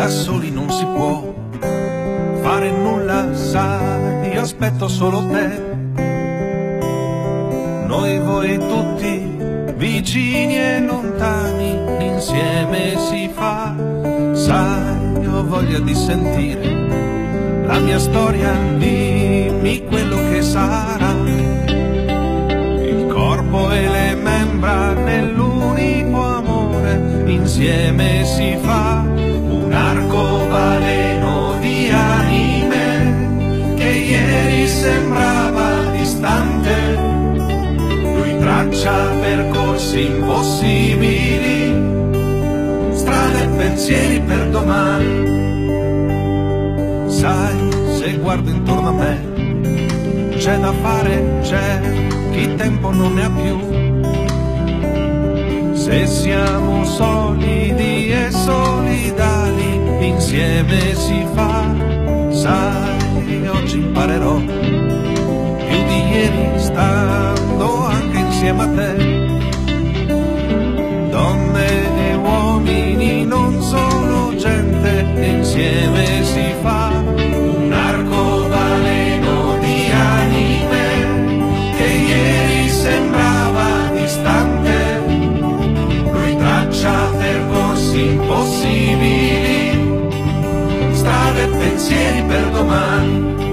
da soli non si può fare nulla, sai, io aspetto solo te. Noi voi tutti, vicini e lontani, insieme si fa, sai, ho voglia di sentire la mia storia, dimmi quello che sarà. Il corpo e le membra nell'unico amore, insieme si fa. Traccia percorsi impossibili, strade e pensieri per domani. Sai, se guardo intorno a me, c'è da fare, c'è chi tempo non ne ha più. Se siamo solidi insieme a te. Donne e uomini, non solo gente, insieme si fa un arcobaleno di anime che ieri sembrava distante. Lui traccia percorsi impossibili, strade e pensieri per domani.